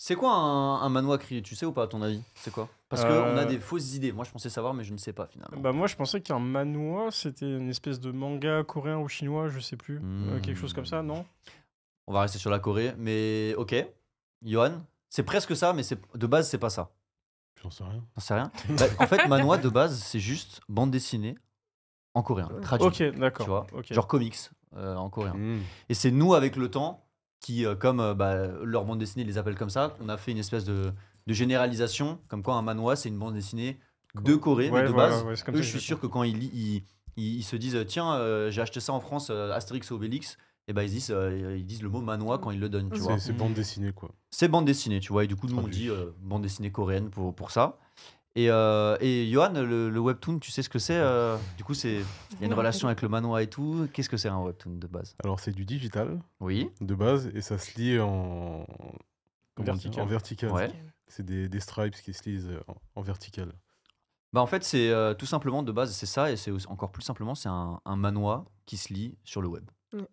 C'est quoi un, un manhwa crié Tu sais ou pas, à ton avis? C'est quoi? Parce qu'on Euh, a des fausses idées. Moi, je pensais savoir, mais je ne sais pas finalement. Bah moi je pensais qu'un manhwa c'était une espèce de manga coréen ou chinois, je sais plus, Euh, quelque chose comme ça, non? On va rester sur la Corée, mais ok. Johan, c'est presque ça, mais c'est de base, c'est pas ça. J'en sais rien. T'en sais rien Bah, En fait, manhwa de base, c'est juste bande dessinée en coréen, traduit. Ok, Tu d'accord. ok. genre comics euh, en coréen. Hmm. Et c'est nous, avec le temps, qui, euh, comme euh, bah, leur bande dessinée les appelle comme ça, on a fait une espèce de, de généralisation, comme quoi un manhwa, c'est une bande dessinée de Corée, Ouais, de voilà, base. ouais, eux, je suis sûr que quand ils, lis- ils, ils- ils se disent tiens, euh, j'ai acheté ça en France, euh, Astérix et Obélix, et ben ils disent, euh, ils disent le mot manhwa quand ils le donnent, tu vois. C'est c'est bande dessinée, quoi. C'est bande dessinée, tu vois. Et du coup, nous, on dit euh, bande dessinée coréenne pour, pour ça. Et, euh, et Johan, le, le webtoon, tu sais ce que c'est euh, Du coup, c'est il y a une relation avec le manhwa et tout. Qu'est-ce que c'est un webtoon de base? Alors, c'est du digital, Oui. de base, et ça se lit en... Vertical. En vertical. Ouais. C'est des, des stripes qui se lisent en, en vertical. Bah en fait, c'est euh, tout simplement de base, c'est ça, et c'est encore plus simplement, c'est un, un manhwa qui se lit sur le web,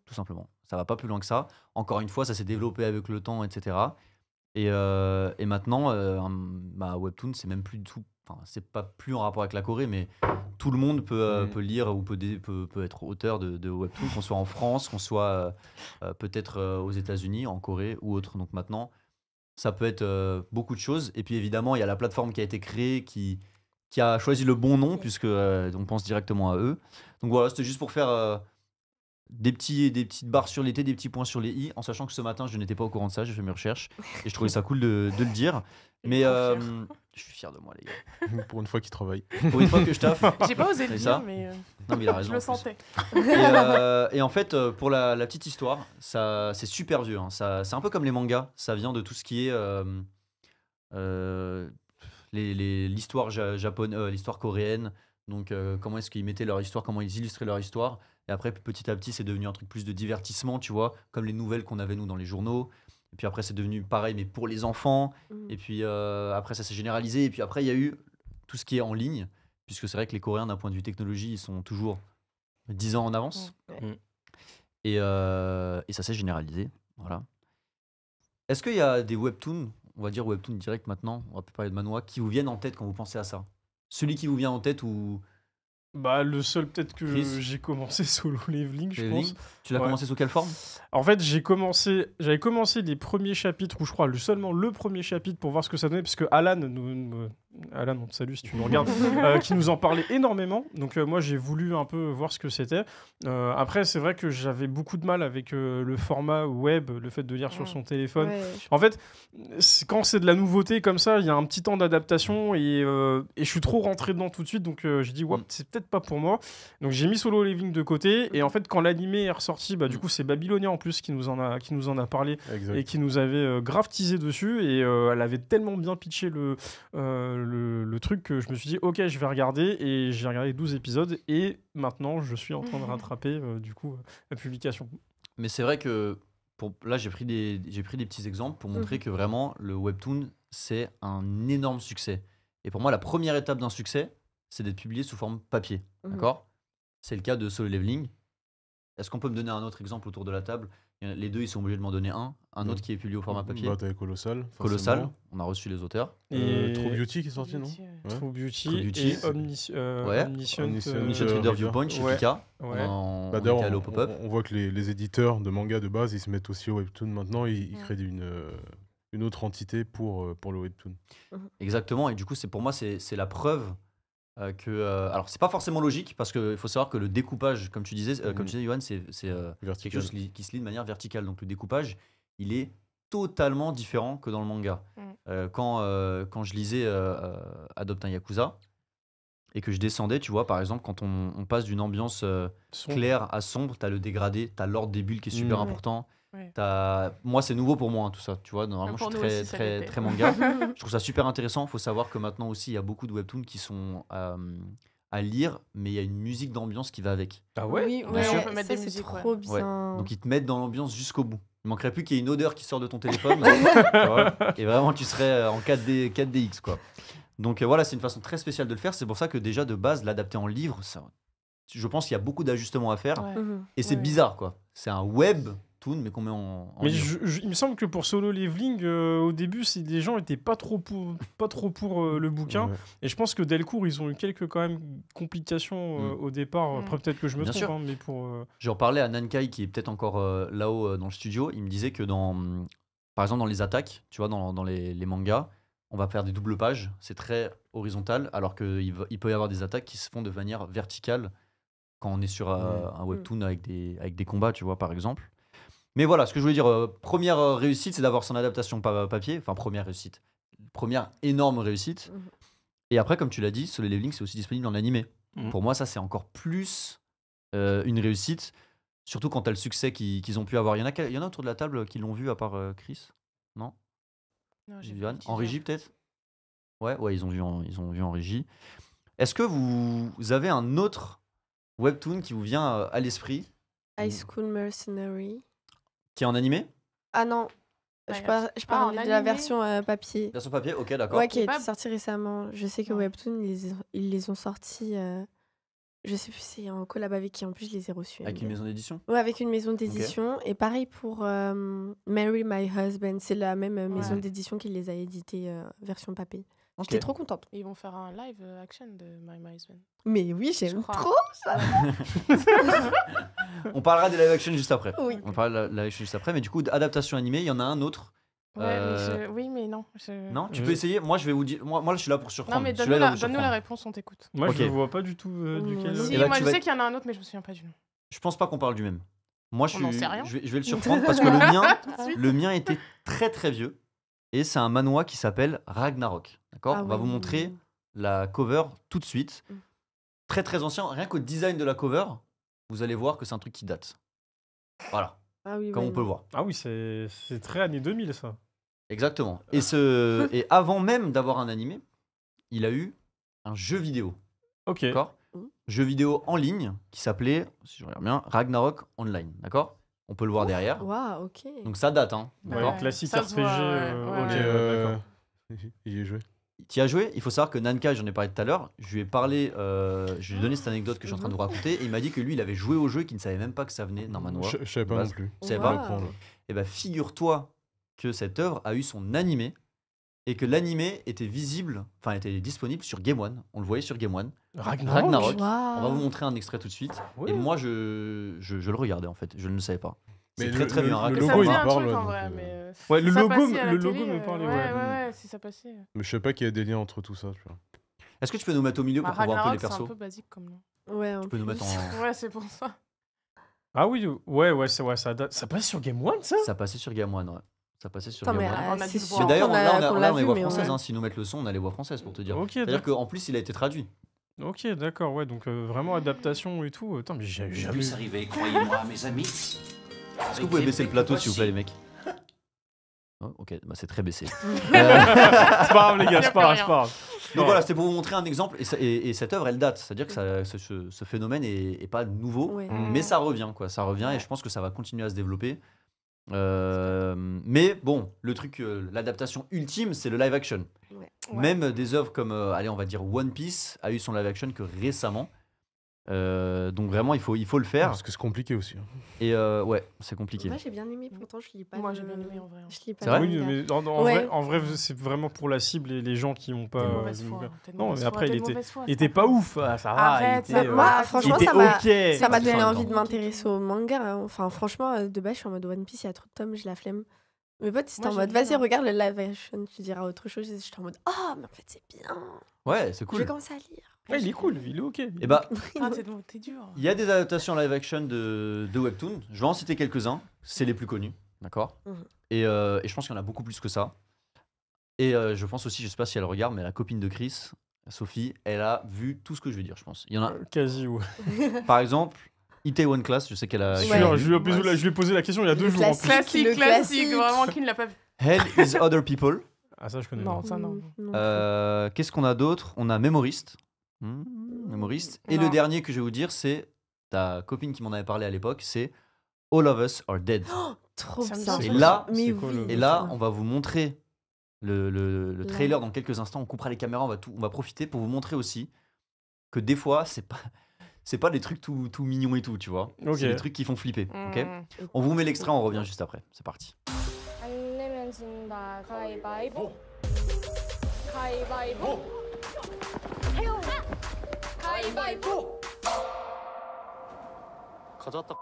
tout simplement. Ça va pas plus loin que ça. Encore une fois, ça s'est développé avec le temps, etc. Et, euh, et maintenant, euh, un bah, webtoon, c'est même plus du tout, enfin, c'est pas plus en rapport avec la Corée, mais tout le monde peut, euh, peut lire ou peut, dé- peut, peut être auteur de, de webtoon, qu'on soit en France, qu'on soit euh, euh, peut-être euh, aux États-Unis, en Corée ou autre. Donc maintenant, ça peut être euh, beaucoup de choses. Et puis évidemment, il y a la plateforme qui a été créée qui, qui a choisi le bon nom, puisque euh, on pense directement à eux. Donc voilà, c'était juste pour faire euh, des, petits, des petites barres sur les T, des petits points sur les I, en sachant que ce matin, je n'étais pas au courant de ça, j'ai fait mes recherches, et je trouvais ça cool de, de le dire. Mais euh, je suis fier de moi, les gars. Pour une fois qu'ils travaillent. Pour une fois que je taffe. J'ai pas osé le dire, ça mais euh, Non, mais il a raison. je le sentais. Et, euh, et en fait, pour la, la petite histoire, ça, c'est super vieux. hein. Ça, c'est un peu comme les mangas. Ça vient de tout ce qui est euh, euh, les- les- l'histoire ja- japonaise, euh, l'histoire coréenne. Donc, euh, comment est-ce qu'ils mettaient leur histoire, comment ils illustraient leur histoire. Et après, petit à petit, c'est devenu un truc plus de divertissement, tu vois, comme les nouvelles qu'on avait nous dans les journaux. Et puis après, c'est devenu pareil, mais pour les enfants. Mm. Et puis euh, après, ça s'est généralisé. Et puis après, il y a eu tout ce qui est en ligne, puisque c'est vrai que les Coréens, d'un point de vue technologie, ils sont toujours 10 ans en avance. Ouais. Et, euh, et ça s'est généralisé. Voilà. Est-ce qu'il y a des webtoons, on va dire webtoons direct maintenant, on va plus parler de manhwa, qui vous viennent en tête quand vous pensez à ça? Celui qui vous vient en tête ou Bah le seul peut-être que Chris j'ai commencé solo leveling, je Leveling pense. tu l'as Ouais. commencé sous quelle forme? En fait, j'ai commencé, j'avais commencé les premiers chapitres, ou je crois le, seulement le premier chapitre pour voir ce que ça donnait, parce que Alan, nous, nous- Alan, on te salue si tu nous regardes, euh, qui nous en parlait énormément. Donc euh, moi, j'ai voulu un peu voir ce que c'était. Euh, après, c'est vrai que j'avais beaucoup de mal avec euh, le format web, le fait de lire sur Mm. son téléphone. Ouais, En fait, quand c'est de la nouveauté comme ça, il y a un petit temps d'adaptation et, euh, et je suis trop rentré dedans tout de suite, donc euh, j'ai dit, ouais, Mm. c'est peut-être pas pour moi. Donc j'ai mis Solo Living de côté et en fait, quand l'animé est ressorti, bah, du coup, c'est Babylonia en plus qui nous en a, qui nous en a parlé Exact. et qui nous avait euh, grave teasé dessus et euh, elle avait tellement bien pitché le, euh, le, le truc que je me suis dit ok je vais regarder et j'ai regardé 12 épisodes et maintenant je suis en train de rattraper euh, du coup euh, la publication. Mais c'est vrai que pour, là, j'ai pris, des, j'ai pris des petits exemples pour montrer Mhm. que vraiment, le webtoon, c'est un énorme succès. Et pour moi, la première étape d'un succès, c'est d'être publié sous forme papier. Mhm. D'accord? C'est le cas de Solo Leveling. Est-ce qu'on peut me donner un autre exemple autour de la table? Les deux, ils sont obligés de m'en donner un. Un autre qui est publié au format papier. Bah, Colossal. Colossal. On a reçu les auteurs. Euh, True Beauty qui est sorti, non Beauty, ouais. Ouais. True Beauty, True Beauty, et c'est- Omnis, euh, Ouais. Omniscient, Omniscient, euh, Omniscient Reader Reader. Viewpoint chez Ouais. Pika. ouais. On, Bah, on voit que les, les éditeurs de manga de base, ils se mettent aussi au webtoon. Maintenant, ils, ils Ouais. créent une, une autre entité pour, pour le webtoon. Exactement. Et du coup, c'est pour moi, c'est c'est la preuve euh, que. euh, alors, c'est pas forcément logique parce qu'il faut savoir que le découpage, comme tu disais, euh, comme Mhm. tu disais, Johan, c'est c'est, euh, quelque Vertical. chose qui, qui se lit de manière verticale. Donc, le découpage, il est totalement différent que dans le manga. Mm. Euh, quand, euh, quand je lisais Adopte un Yakuza et que je descendais, tu vois, par exemple, quand on, on passe d'une ambiance euh, Sombre. claire à sombre, tu as le dégradé, tu as l'ordre des bulles qui est super Mhm. important. Ouais. T'as- Moi, c'est nouveau pour moi, hein, tout ça. Tu vois, normalement, je pour suis très, aussi, très, manga. Je trouve ça super intéressant. Il faut savoir que maintenant aussi, il y a beaucoup de webtoons qui sont euh, à lire, mais il y a une musique d'ambiance qui va avec. Ah Oui, Bien ouais, sûr. on peut mettre ça, des c'est musiques. ouais. trop bien. Donc ils te mettent dans l'ambiance jusqu'au bout. Il manquerait plus qu'il y ait une odeur qui sort de ton téléphone. et vraiment, tu serais euh, en 4D, 4DX. Quoi. Donc euh, voilà, c'est une façon très spéciale de le faire. C'est pour ça que déjà, de base, l'adapter en livre, ça, je pense qu'il y a beaucoup d'ajustements à faire. Ouais. Mhm. Et c'est Ouais. bizarre, quoi. C'est un web mais qu'on met en. en Mais livre. je- je- il me semble que pour Solo Leveling, euh, au début, c'est des gens étaient pas trop pour, pas trop pour euh, le bouquin. Ouais. Et je pense que Delcourt, ils ont eu quelques quand même complications euh, Mm. au départ. Mm. Après, peut-être que je me Bien trompe, sûr. hein, mais pour. euh, J'en parlais à Nankai qui est peut-être encore euh, là-haut euh, dans le studio. Il me disait que dans, par exemple, dans les attaques, tu vois, dans, dans les, les mangas, on va faire des doubles pages. C'est très horizontal, alors qu'il il peut y avoir des attaques qui se font de manière verticale quand on est sur euh, un webtoon avec des, avec des combats, tu vois, par exemple. Mais voilà, ce que je voulais dire, euh, première euh, réussite, c'est d'avoir son adaptation pa- papier. Enfin, première réussite. Première énorme réussite. Mhm. Et après, comme tu l'as dit, Solo Leveling, c'est aussi disponible en animé. Mhm. Pour moi, ça, c'est encore plus euh, une réussite. Surtout quand tu as le succès qu'ils ont pu avoir. Il y en a, il y en a autour de la table qui l'ont vu à part euh, Chris? Non? Non, En régie peut-être? Ouais, ouais, ils ont vu en, ils ont vu en régie. Est-ce que vous, vous avez un autre webtoon qui vous vient à l'esprit, High School Mercenary. Qui est en animé? Ah non, je parle, je ah, parle de la animé version euh, papier. Version papier Ok, d'accord. Ouais, qui est sortie récemment. Je sais que. Webtoon, ils, les ont- ils les ont sortis. euh, je sais plus, c'est en collab avec qui en plus je les ai reçus. Avec une mais- maison d'édition? Ouais, avec une maison d'édition. Et pareil pour euh, Marry My Husband. C'est la même euh, maison Ouais. d'édition qui les a édités euh, version papier. Ok. J'étais trop contente. Ils vont faire un live euh, action de My My Husband. Mais oui, j'aime trop ça. On parlera des live action juste après. Oui. On parlera de la live action juste après. Mais du coup, adaptation animée, il y en a un autre. Ouais, Euh, mais je- oui, mais non. je- Non, tu Je- peux essayer. Moi, je vais vous dire. Moi, moi je suis là pour surprendre. Non, mais donne-nous la, réponse, on t'écoute. Moi, je vois pas du tout euh, duquel. Si, Eh ben, moi je vas sais qu'il y en a un autre, mais je me souviens pas du nom. Je pense pas qu'on parle du même. Moi, je, On n'en suis- sait rien. je, vais, je vais le surprendre parce que le mien, le mien était très très vieux. Et c'est un manoir qui s'appelle Ragnarok. D'accord Ah On va vous montrer la cover tout de suite. Mm. Très très ancien. Rien qu'au design de la cover, vous allez voir que c'est un truc qui date. Voilà, Ah oui, comme on peut le voir. Ah oui, c'est très années 2000 ça. Exactement. Et, ce, et avant même d'avoir un animé, il a eu un jeu vidéo. Ok. D'accord? Mhm. Jeu vidéo en ligne qui s'appelait, si je regarde bien, Ragnarok Online. D'accord? On peut le voir derrière. Waouh, ok. Donc ça date, hein. Ouais, D'accord? Ouais, classique ça se RPG. voit, ouais, euh, ouais, ouais, euh, d'accord. Il y est joué. Tu y as joué? Il faut savoir que Nanka, j'en ai parlé tout à l'heure, je lui ai parlé, euh, je lui ai donné cette anecdote que je suis en train de vous raconter, et il m'a dit que lui, il avait joué au jeu et qu'il ne savait même pas que ça venait d'un manoir. Je, je savais pas non plus. Tu savais Je pas. Et bah figure-toi que cette œuvre a eu son animé, et que l'animé était visible, enfin était disponible sur Game One. On le voyait sur Game One. Ragnarok? On va vous montrer un extrait tout de suite. Ouais. Et moi, je, je, je le regardais en fait, je ne le savais pas. C'est Mais très le- très le- bien. le logo, me il parle, euh, euh, Ouais, le logo me- à la le logo télé, me parlait, Ouais, ouais. ouais, ouais, si ça passait. Mais je sais pas qu'il y a des liens entre tout ça. Tu vois. Est-ce que tu peux nous mettre au milieu Bah, pour qu'on voit un peu les Ragnarok, c'est un persos peu basique comme nom. Ouais, en Tu peux nous plus. mettre en. Ouais, c'est pour ça. Ah oui, ouais, ouais, c'est ouais, ça date. Ça passe sur Game One ça? Ça passait sur Game One, ouais. Ça passait sur Attends, Game mais One. On euh, a c'est dû le sûr voir. Mais d'ailleurs, qu'on là, on a, a, qu'on là, on a les vu, voix mais on françaises. Hein. S'ils nous mettent le son, on a les voix françaises pour te dire. Ok, C'est-à-dire d'accord. qu'en plus, il a été traduit. Ok, d'accord, ouais, donc euh, vraiment adaptation et tout. Attends, mais j'ai J'ai jamais. dû s'arriver, croyez-moi, mes amis. Est-ce que vous pouvez baisser le plateau, s'il vous plaît, les mecs? Oh, Ok, bah, c'est très baissé. c'est pas grave, les gars, c'est pas grave, c'est pas grave. Donc voilà, c'était pour vous montrer un exemple. Et, ça- et- et cette œuvre, elle date. C'est-à-dire que ça- ce, phénomène est, est pas nouveau, Ouais. Mm. mais ça revient, quoi. Ça revient et je pense que ça va continuer à se développer. Euh, mais bon, le truc, euh, l'adaptation ultime, c'est le live action. Ouais. Ouais. Même des œuvres comme, euh, allez, on va dire One Piece a eu son live action que récemment. Euh, donc vraiment, il faut, il faut le faire. Parce que c'est compliqué aussi. hein. Et euh, ouais, c'est compliqué. Moi, j'ai bien aimé, pourtant, je lis pas. Moi, j'ai bien aimé en vrai. hein. Je lis pas C'est vrai Oui, manga. mais en, en Ouais. vrai, en vrai, c'est vraiment pour la cible et les gens qui ont pas. T'es de euh, mauvaise le foi, manga. t'es de Non, mauvaise mais après, il de était, mauvaise foi, il était pas ouf. ah, ça va. Arrête, il ça était, va. euh, Moi, il franchement, il ça était m'a. ok. Ça m'a c'est donné envie de m'intéresser au manga. hein. Enfin, franchement, euh, de base, je suis en mode One Piece, il y a trop de tomes, j'ai la flemme. Mes potes, c'était Moi, en j'ai mode, vas-y, regarde le live action, tu diras autre chose. J'étais en mode, oh, mais en fait, c'est bien. Ouais, c'est Je cool. vais commencer à lire. Ouais, il est cool, il est ok. Et bah, Ah, t'es t'es dur. il y a des adaptations live action de, de Webtoon. Je vais en citer quelques-uns. C'est les plus connus. D'accord? Mhm. et, euh, et je pense qu'il y en a beaucoup plus que ça. Et euh, je pense aussi, je sais pas si elle regarde, mais la copine de Chris, Sophie, elle a vu tout ce que je vais dire, je pense. Il y en a, Euh, Quasi, ouais. par exemple, Itaewon Class, je sais qu'elle a. Je, lui ai Moi posé, la- aussi. je lui ai posé la question il y a deux Le jours en plus. classique. Classique, Le classique, classique. vraiment, qui ne l'a pas vu Hell is Other People. Ah, ça, je connais. Non, pas. ça non. Non. Euh, Qu'est-ce qu'on a d'autre? On a Mémoriste. Hmm, Mémoriste. Et le dernier que je vais vous dire, c'est ta copine qui m'en avait parlé à l'époque, c'est All of Us Are Dead. Trop Ça me bien. Et là, mais c'est quoi, oui. le- Et là, on va vous montrer le, le- trailer dans quelques instants. On coupera les caméras, on va, tout, on va profiter pour vous montrer aussi que des fois, c'est pas, c'est pas des trucs tout, tout mignons et tout, tu vois. Ok. C'est des trucs qui font flipper. ok Mmh. on vous met l'extrait, on revient juste après. C'est parti. 안 가위바위보 가져왔다.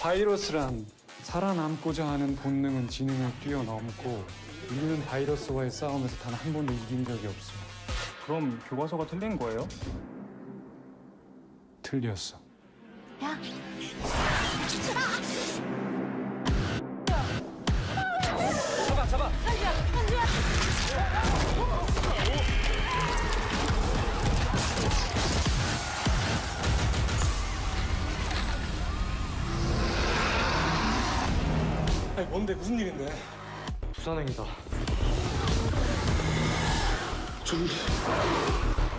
바이러스란 살아남고자 하는 본능은 지능을 뛰어넘고 인류는 바이러스와의 싸움에서 단 한 번도 이긴 적이 없어. 그럼 교과서가 틀린 거예요? 틀렸어. 아니 뭔데 무슨 일인데? 부산행이다. 좀비.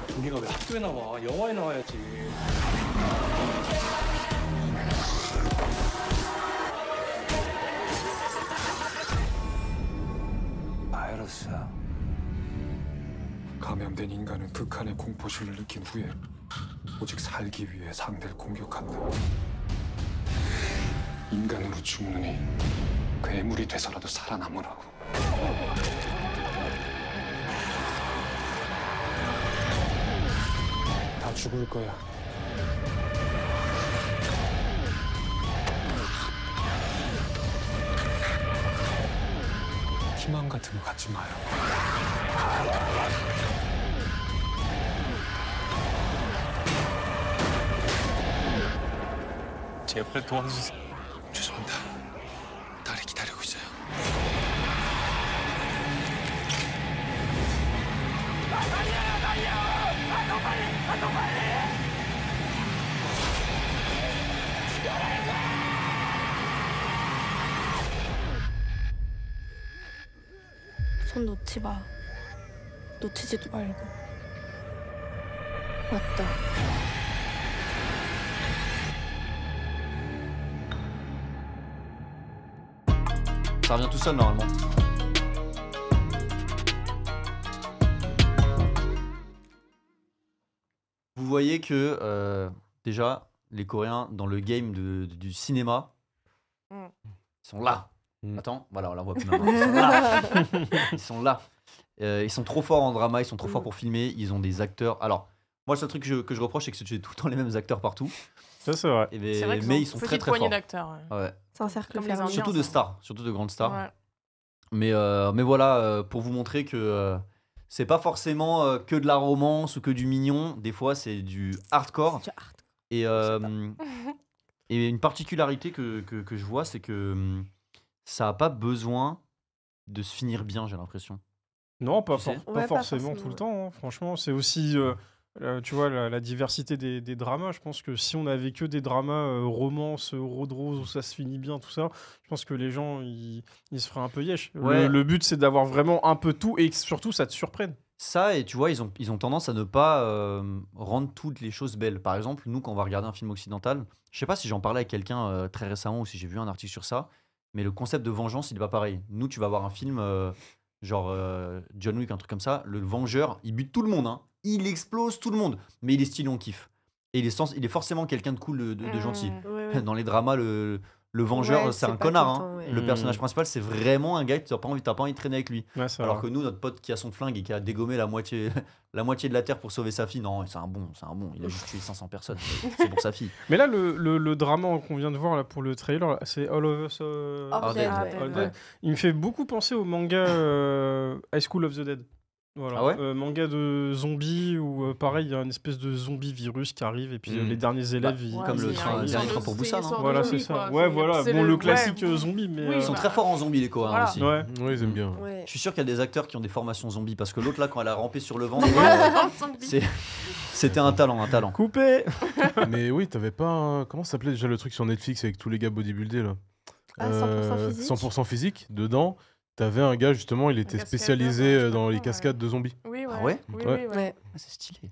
좀비가 왜 학교에 나와? 영화에 나와야지. 감염된 인간은 극한의 공포심을 느낀 후에 오직 살기 위해 상대를 공격한다. 인간으로 죽느니 괴물이 돼서라도 살아남으라고. 다 죽을 거야. 희망 같은 거 갖지 마요. 제발 도와주세요. 손 놓지 마. 놓치지도 말고. 맞다. Ça revient tout seul normalement. Vous voyez que euh, déjà, les Coréens, dans le game de- du cinéma, Mm. ils sont là. Mm. Attends, voilà, on la voit plus maintenant. Ils sont là. ils sont là. Euh, ils sont trop forts en drama, ils sont trop forts pour filmer, ils ont des acteurs. Alors, moi, le seul truc que je, que je reproche, c'est que c'est tout le temps les mêmes acteurs partout. Ça, c'est vrai. Et ben- C'est vrai mais ils sont très petite très poignée forts. d'acteurs. ouais. Ouais. C'est un cercle Comme les fermé. Indiens. Surtout de stars, surtout de grandes stars. Ouais. Mais, euh, mais voilà, euh, pour vous montrer que euh, c'est pas forcément euh, que de la romance ou que du mignon. Des fois, c'est du hardcore. C'est du hard. Et, euh, et une particularité que, que, que je vois, c'est que hum, ça a pas besoin de se finir bien, j'ai l'impression. Non, pas, for- Ouais, forcément forcément, tout le ouais. temps. hein. Franchement, c'est aussi, euh, euh, tu vois, la, la diversité des, des dramas. Je pense que si on avait que des dramas euh, romance, road rose, où ça se finit bien, tout ça, je pense que les gens, ils, ils se feraient un peu yesh. Le- Ouais. Le, but, c'est d'avoir vraiment un peu tout et surtout, ça te surprenne. Ça, et tu vois, ils ont, ils ont tendance à ne pas euh, rendre toutes les choses belles. Par exemple, nous, quand on va regarder un film occidental, je sais pas si j'en parlais avec quelqu'un euh, très récemment ou si j'ai vu un article sur ça, mais le concept de vengeance, il est pas pareil. Nous, tu vas voir un film euh, genre euh, John Wick, un truc comme ça, le vengeur, il bute tout le monde, hein. il explose tout le monde, mais il est stylé, on kiffe. Et il est, sens- il est forcément quelqu'un de cool, de, de- de gentil. Mmh. Ouais, ouais. Dans les dramas, le, le vengeur, Ouais, c'est un connard. hein. temps, ouais. Le Mm. personnage principal, c'est vraiment un gars que tu n'as pas, envie- t'as pas envie de traîner avec lui. Ouais, Alors vrai. que nous, notre pote qui a son flingue et qui a dégommé la moitié, la moitié de la Terre pour sauver sa fille, non, c'est un bon, c'est un bon. Il a juste tué 500 personnes. C'est pour sa fille. Mais là, le, le, le drama qu'on vient de voir là, pour le trailer, c'est All of Us. euh, All Dead, Dead, ouais. All Ouais. Dead. Il me fait beaucoup penser au manga euh, High School of the Dead. Voilà. Ah ouais Euh, manga de zombies où euh, pareil, il y a une espèce de zombie virus qui arrive et puis euh, Mm. les derniers élèves ils, Ouais, comme le train- dernier train pour Busan, hein. Voilà, zombie, c'est ça. quoi. Ouais, voilà. Bon, le, classique euh, zombie, mais. Oui, euh, Ils sont bah. très forts en zombies, les Coréens Voilà. aussi. Ouais. Ouais, ils aiment bien. Ouais. Je suis sûr qu'il y a des acteurs qui ont des formations zombies parce que l'autre là, quand elle a rampé sur le ventre, c'était un talent, un talent. Coupé Mais oui, t'avais pas un... Comment ça s'appelait déjà le truc sur Netflix avec tous les gars bodybuildés là? Ah, 100% physique 100% physique. Dedans, t'avais un gars justement, il était spécialisé euh, dans les ouais. cascades de zombies. Oui, ouais. Ah ouais Oui, Ouais. oui, ouais. Ouais. Ah, c'est stylé.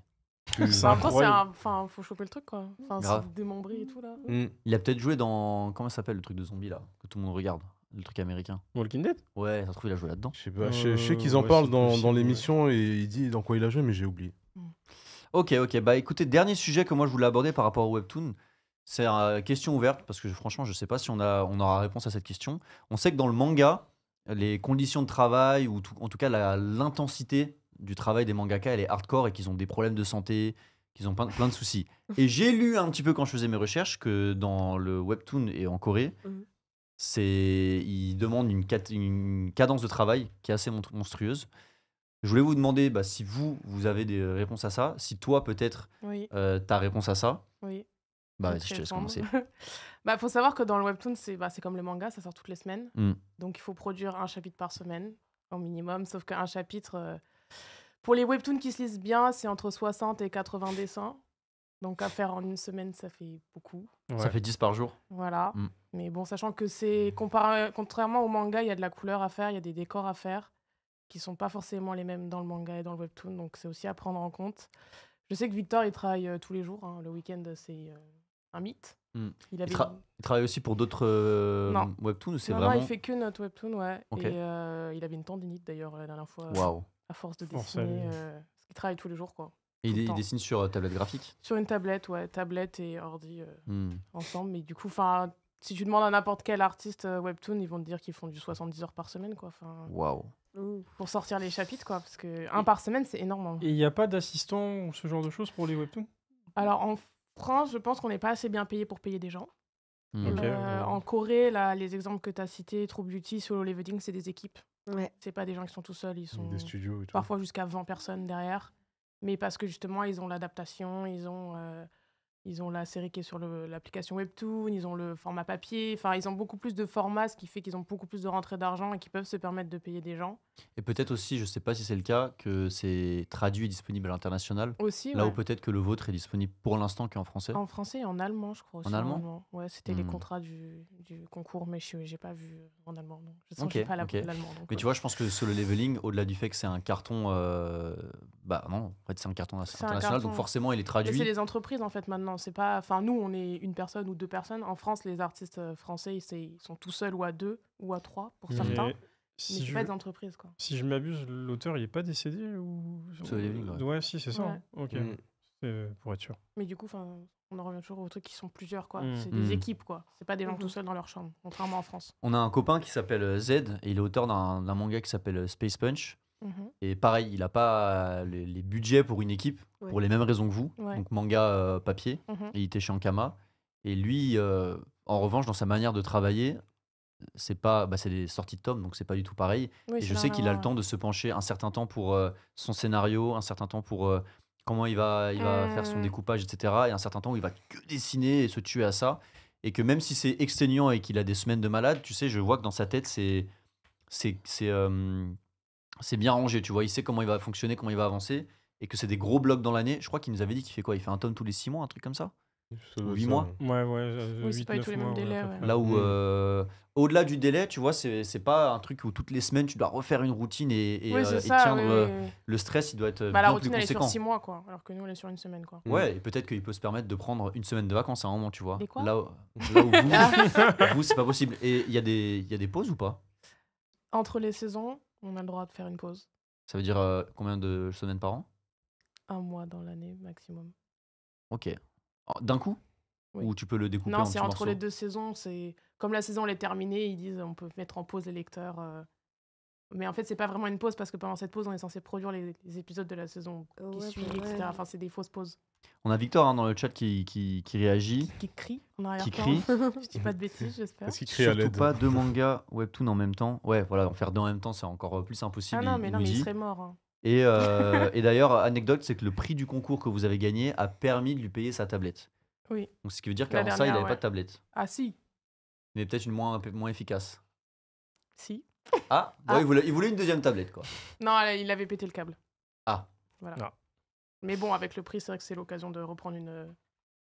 C'est après, c'est incroyable. un. Enfin, faut choper le truc, quoi. Enfin, c'est démembré et tout, là. Mm. Il a peut-être joué dans. Comment ça s'appelle le truc de zombie là Que tout le monde regarde le truc américain? Walking Dead? Ouais, ça se trouve, il a joué là-dedans. Je sais pas, je sais- je sais qu'ils Euh, en ouais, parlent dans, dans ouais. l'émission et il dit dans quoi il a joué, mais j'ai oublié. Ok, ok. Bah écoutez, dernier sujet que moi je voulais aborder par rapport au webtoon, c'est une question ouverte parce que franchement, je sais pas si on, a, on aura réponse à cette question. On sait que dans le manga, les conditions de travail ou tout- en tout cas l'intensité du travail des mangaka, elle est hardcore et qu'ils ont des problèmes de santé, qu'ils ont plein, plein de soucis. Et j'ai lu un petit peu quand je faisais mes recherches que dans le webtoon et en Corée, Mhm. c'est ils demandent une, cadence de travail qui est assez mon- monstrueuse. Je voulais vous demander bah, si vous, vous avez des réponses à ça, si toi peut-être Oui, euh, ta réponse à ça. oui. Bah, vas-y, je te laisse répondre. commencer. bah, faut savoir que dans le webtoon, c'est bah, c'est comme le manga, ça sort toutes les semaines. Mm. Donc, il faut produire un chapitre par semaine, au minimum. Sauf qu'un chapitre, euh, pour les webtoons qui se lisent bien, c'est entre 60 et 80 dessins. Donc, à faire en une semaine, ça fait beaucoup. Ça fait 10 par jour. Voilà. Mm. Mais bon, sachant que c'est comparé, contrairement au manga, il y a de la couleur à faire, il y a des décors à faire qui sont pas forcément les mêmes dans le manga et dans le webtoon, donc c'est aussi à prendre en compte. Je sais que Victor, il travaille euh, tous les jours. hein. Le week-end, c'est euh, un mythe. Mm. Il Il, avait tra- il travaille aussi pour d'autres euh, webtoons ou c'est non, vraiment. non, il fait que notre webtoon, ouais. Et euh, il avait une tendinite d'ailleurs la dernière fois. Waouh. À force de dessiner. euh, parce qu'il travaille tous les jours, quoi. Et il, dessine sur euh, tablette graphique. Sur une tablette, ouais. Tablette et ordi. euh, Hmm. ensemble. Mais du coup, enfin, si tu demandes à n'importe quel artiste webtoon, ils vont te dire qu'ils font du 70 heures par semaine, quoi. Enfin, Waouh. pour sortir les chapitres, quoi. Parce que un par semaine, c'est énorme. hein. Et il n'y a pas d'assistant ou ce genre de choses pour les webtoons? Alors en France, je pense qu'on n'est pas assez bien payé pour payer des gens. Ok. Euh, ouais. En Corée, là, les exemples que tu as cités, True Beauty, Solo Leveling, c'est des équipes. Ouais. C'est pas des gens qui sont tout seuls, ils sont Des studios et tout. parfois jusqu'à 20 personnes derrière. Mais parce que justement, ils ont l'adaptation, ils ont, euh, ils ont la série qui est sur le- l'application Webtoon, ils ont le format papier. Enfin, ils ont beaucoup plus de formats, ce qui fait qu'ils ont beaucoup plus de rentrées d'argent et qu'ils peuvent se permettre de payer des gens. Et peut-être aussi, je sais pas si c'est le cas, que c'est traduit et disponible à l'international. Aussi, Là ouais. où peut-être que le vôtre est disponible pour l'instant qu'en français. En français et en allemand, je crois aussi. En allemand. Ouais, c'était les Hmm. contrats du, du concours, mais je n'ai pas vu en allemand. Donc. Je sens Ok, que j'ai pas l'allemand. donc, Mais tu vois, je pense que Solo Leveling, au-delà du fait que c'est un carton. euh, Bah non, en fait, c'est un carton un international, donc forcément, il est traduit. c'est les entreprises en fait maintenant. C'est pas, enfin nous on est une personne ou deux personnes. En France, les artistes euh, français ils sont tout seuls ou à deux ou à trois pour certains. Mais si c'est je, pas des entreprises quoi. si je m'abuse, l'auteur il est pas décédé ou ouais. Ouais, si, c'est ça. Ouais. hein. Ok. Mm. C'est pour être sûr. Mais du coup, enfin, on en revient toujours aux trucs qui sont plusieurs quoi. Mm. C'est des Mm. équipes quoi. C'est pas des gens Mhm. tout seuls dans leur chambre, contrairement en France. On a un copain qui s'appelle euh, Z et il est auteur d'un d'un manga qui s'appelle euh, Space Punch. Mhm. Et pareil, il n'a pas euh, les, les budgets pour une équipe, Ouais. pour les mêmes raisons que vous. Ouais. Donc manga euh, papier, Mhm. et il était chez Ankama. Et lui, euh, en revanche, dans sa manière de travailler, c'est pas, bah, c'est des sorties de tomes, donc c'est pas du tout pareil. Oui, et je sais qu'il a le temps de se pencher un certain temps pour euh, son scénario, un certain temps pour comment il va, il va faire son découpage, etc. Et un certain temps où il va que dessiner et se tuer à ça. Et que même si c'est exténuant et qu'il a des semaines de malade, tu sais, je vois que dans sa tête, c'est c'est c'est euh, c'est bien rangé, tu vois. Il sait comment il va fonctionner, comment il va avancer. Et que c'est des gros blocs dans l'année. Je crois qu'il nous avait dit qu'il fait quoi? Il fait un tome tous les 6 mois, un truc comme ça? Ça doit Huit être ça, mois ouais. Ouais, euh, Oui, c'est pas tout les mois, mêmes délais, ouais. Là où, Mm. euh, au-delà du délai, tu vois, c'est c'est pas un truc où toutes les semaines tu dois refaire une routine et, et, oui, euh, c'est et ça. tiendre. oui, oui, oui. Le stress, il doit être Bah, la routine plus elle est sur conséquent. six mois quoi, alors que nous on est sur une semaine quoi. Ouais, et peut-être qu'il peut se permettre de prendre une semaine de vacances à un moment, tu vois. Et quoi? Là, où- là où vous, vous c'est pas possible. Et il y, a des- il y a des pauses ou pas? Entre les saisons, on a le droit de faire une pause. Ça veut dire euh, combien de semaines par an? Un mois dans l'année maximum. Ok. D'un coup? Oui. Ou tu peux le découper Non, c'est entre morceaux? les deux saisons. C'est comme la saison elle est terminée, ils disent on peut mettre en pause les lecteurs. euh. Mais en fait, c'est pas vraiment une pause parce que pendant cette pause, on est censé produire les, les épisodes de la saison qui Ouais, suit, bah etc. ouais. Enfin, c'est des fausses pauses. On a Victor hein, dans le chat qui, qui, qui réagit. Qui crient en arrière Qui crie. Je dis pas de bêtises, j'espère. Est-ce qu'il crie à Surtout l'aide pas deux mangas webtoon en même temps. Ouais, voilà, en faire deux en même temps, c'est encore plus impossible. Ah non, il- mais il non, mais il serait mort. hein. Et, euh, et d'ailleurs, anecdote, c'est que le prix du concours que vous avez gagné a permis de lui payer sa tablette. Oui. Donc, ce qui veut dire qu'avant ça, il n'avait pas ouais. de tablette. Ah si, Mais peut-être une moins, un peu moins efficace. si. Ah, bon, Ah. Il, voulait, il voulait une deuxième tablette, quoi. Non, elle- il avait pété le câble. Ah. Voilà. Ah. Mais bon, avec le prix, c'est vrai que c'est l'occasion de reprendre une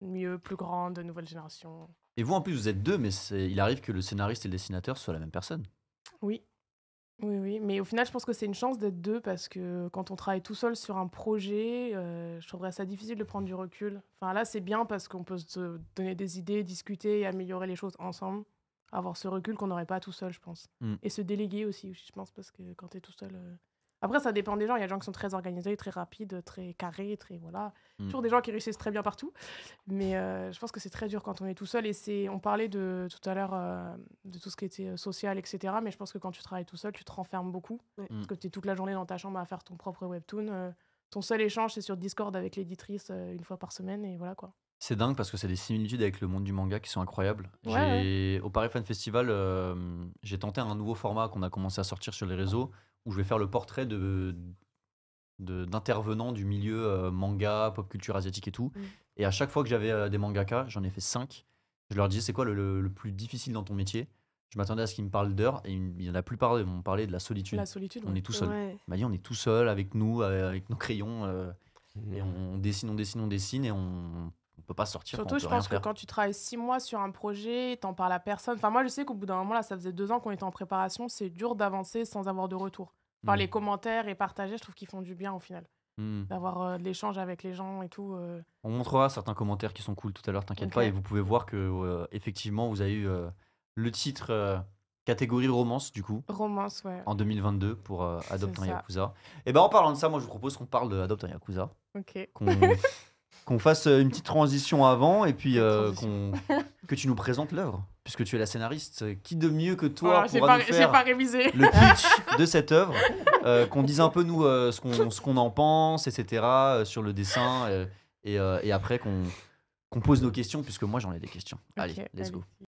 mieux, plus grande, nouvelle génération. Et vous, en plus, vous êtes deux, mais c'est- il arrive que le scénariste et le dessinateur soient la même personne. Oui. Oui, oui. Mais au final, je pense que c'est une chance d'être deux parce que quand on travaille tout seul sur un projet, euh, je trouverais ça difficile de prendre du recul. Enfin, là, c'est bien parce qu'on peut se donner des idées, discuter et améliorer les choses ensemble. Avoir ce recul qu'on n'aurait pas tout seul, je pense. Mm. Et se déléguer aussi, je pense, parce que quand tu es tout seul. euh, Après, ça dépend des gens. Il y a des gens qui sont très organisés, très rapides, très carrés, très. Voilà. Mm. Toujours des gens qui réussissent très bien partout. Mais euh, je pense que c'est très dur quand on est tout seul. Et c'est. On parlait de tout à l'heure euh, de tout ce qui était social, etc. Mais je pense que quand tu travailles tout seul, tu te renfermes beaucoup. Ouais. Parce que tu es toute la journée dans ta chambre à faire ton propre webtoon. euh, ton seul échange, c'est sur Discord avec l'éditrice euh, une fois par semaine. Et voilà quoi. C'est dingue parce que c'est des similitudes avec le monde du manga qui sont incroyables. Ouais, J'ai- Au Paris Fan Festival, euh, j'ai tenté un nouveau format qu'on a commencé à sortir sur les réseaux où je vais faire le portrait de de- d'intervenants du milieu euh, manga, pop culture asiatique et tout. Mm. Et à chaque fois que j'avais euh, des mangaka, j'en ai fait 5, je leur disais c'est quoi le, le- le plus difficile dans ton métier? Je m'attendais à ce qu'ils me parlent d'heures et il y en a la plupart m'ont parlé de la solitude. La solitude. On ouais. est tout seul. Ouais. Il m'a dit on est tout seul avec nous, avec nos crayons, et on dessine, on dessine, on dessine, et on peut pas sortir. Surtout, je pense que quand tu travailles six mois sur un projet, t'en parles à personne. Enfin, moi, je sais qu'au bout d'un moment, là, ça faisait deux ans qu'on était en préparation. C'est dur d'avancer sans avoir de retour. Enfin, Mm. les commentaires et partager, je trouve qu'ils font du bien au final. Mm. D'avoir euh, de l'échange avec les gens et tout. euh. On montrera certains commentaires qui sont cool tout à l'heure, t'inquiète pas, et vous pouvez voir que euh, effectivement vous avez eu euh, le titre catégorie romance du coup Romance, ouais. en 2022 pour euh, Adopt C'est un. Yakuza. Et ben en parlant de ça, moi je vous propose qu'on parle de Adopt un Yakuza, Ok. qu'on qu'on fasse euh, une petite transition avant et puis euh, qu'on que tu nous présentes l'œuvre, puisque tu es la scénariste. Qui de mieux que toi j'ai pourra pas, nous j'ai faire pas révisé. le pitch de cette œuvre, euh, qu'on dise un peu nous euh, ce qu'on ce qu'on en pense, etc. euh, sur le dessin, euh, et, euh, et après qu'on qu'on pose nos questions, puisque moi j'en ai des questions. Allez, let's allez. go.